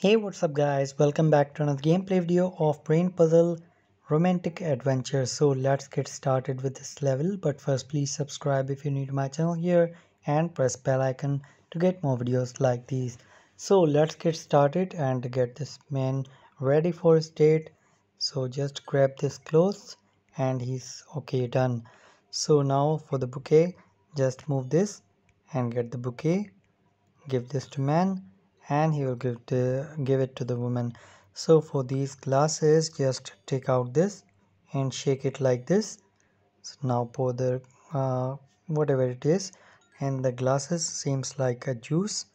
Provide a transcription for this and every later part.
Hey what's up guys? Welcome back to another gameplay video of brain puzzle romantic adventure. So let's get started with this level. But first please subscribe if you're new to my channel here and press bell icon to get more videos like these. So let's get started and get this man ready for his date. So just grab this clothes and he's okay done. So now for the bouquet just move this and get the bouquet. Give this to man and he will give the give it to the woman. So for these glasses just take out this and shake it like this. So now pour the uh, whatever it is. And the glasses seems like a juice.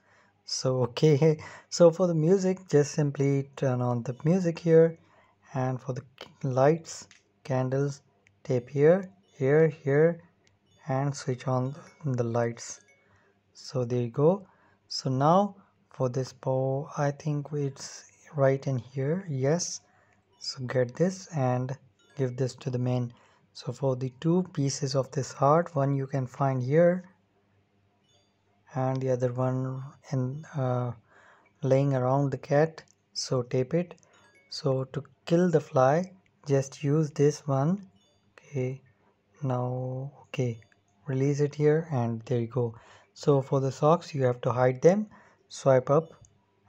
So okay. So for the music just simply turn on the music here. And for the lights candles tape here here here and switch on the lights. So there you go. So now for this bow I think it's right in here. Yes. So get this and give this to the main so for the two pieces of this heart one you can find here and the other one in uh, laying around the cat. So tape it. So to kill the fly just use this one. Okay. Now okay. Release it here and there you go. So for the socks you have to hide them swipe up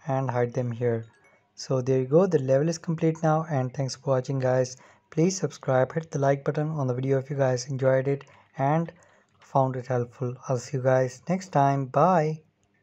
and hide them here. So there you go the level is complete now and thanks for watching guys. Please subscribe hit the like button on the video if you guys enjoyed it and found it helpful. I'll see you guys next time. Bye